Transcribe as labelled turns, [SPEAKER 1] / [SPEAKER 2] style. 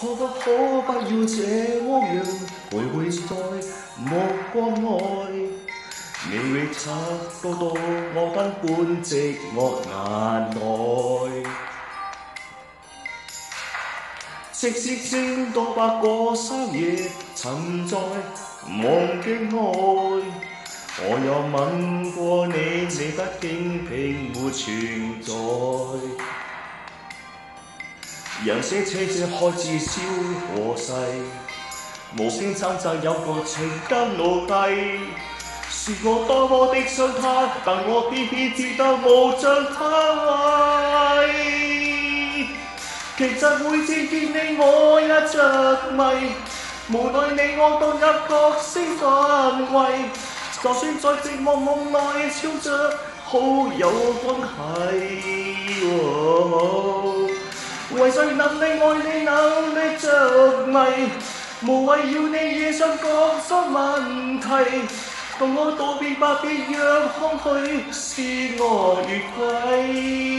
[SPEAKER 1] 可不可不要这么样徘徊在目光外？你未察觉到我根本寂寞难耐。即使千个深夜沉在梦境爱，我有吻过你，你不竟并没存在。人车车车开始消和逝，无声挣扎有个情感奴隶。是我多么的想他，但我偏偏只得无尽叹谓。其实每次见你我也着迷，无奈你我都入角色范围，就算在寂寞梦内，超着好友关系。能你爱你，能力着迷，无谓要你惹上各种问题。共我道别，别若空虚，使我越轨。